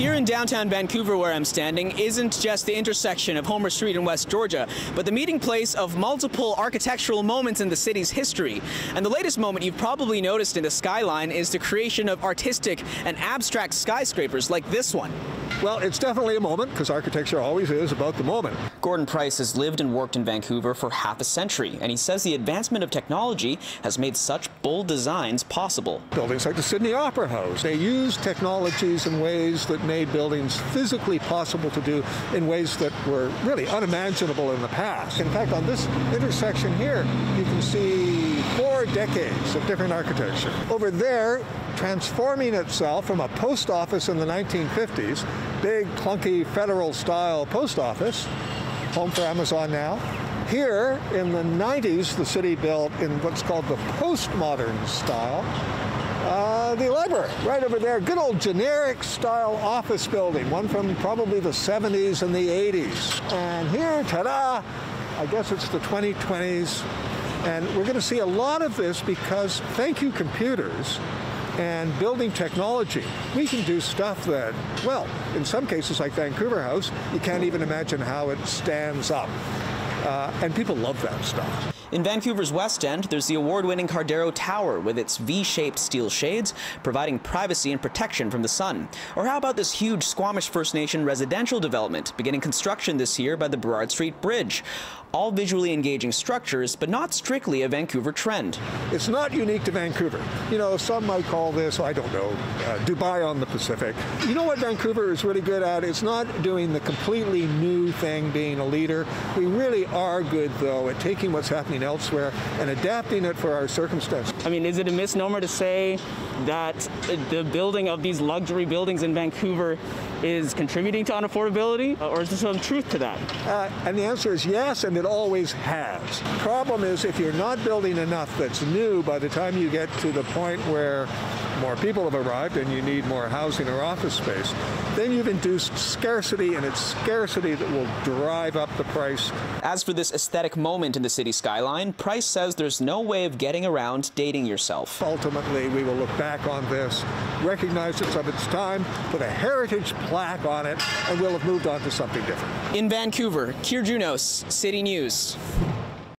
Here in downtown Vancouver, where I'm standing, isn't just the intersection of Homer Street and West Georgia, but the meeting place of multiple architectural moments in the city's history. And the latest moment you've probably noticed in the skyline is the creation of artistic and abstract skyscrapers like this one. Well, it's definitely a moment, because architecture always is about the moment. Gordon Price has lived and worked in Vancouver for half a century, and he says the advancement of technology has made such bold designs possible. Buildings like the Sydney Opera House, they use technologies in ways that made buildings physically possible to do in ways that were really unimaginable in the past. In fact, on this intersection here, you can see four decades of different architecture. Over there, transforming itself from a post office in the 1950s, big, clunky, federal style post office, home for Amazon now. Here in the 90s, the city built in what's called the postmodern style. Uh, the library, right over there, good old generic style office building, one from probably the 70s and the 80s. And here, ta-da, I guess it's the 2020s. And we're going to see a lot of this because, thank you, computers, and building technology, we can do stuff that, well, in some cases like Vancouver House, you can't even imagine how it stands up. Uh, and people love that stuff. In Vancouver's West End, there's the award-winning Cardero Tower with its V-shaped steel shades, providing privacy and protection from the sun. Or how about this huge Squamish First Nation residential development, beginning construction this year by the Burrard Street Bridge? All visually engaging structures, but not strictly a Vancouver trend. It's not unique to Vancouver. You know, some might call this, I don't know, uh, Dubai on the Pacific. You know what Vancouver is really good at? It's not doing the completely new thing, being a leader. We really are good, though, at taking what's happening elsewhere and adapting it for our circumstances. I mean, is it a misnomer to say that the building of these luxury buildings in Vancouver is contributing to unaffordability, or is there some truth to that? Uh, and the answer is yes, and it always has. Problem is, if you're not building enough that's new, by the time you get to the point where more people have arrived and you need more housing or office space, then you've induced scarcity, and it's scarcity that will drive up the price. As for this aesthetic moment in the city skyline, Price says there's no way of getting around dating yourself. Ultimately, we will look back on this, recognize it's of its time, put a heritage plaque on it, and we'll have moved on to something different. In Vancouver, Kier Junos, City News.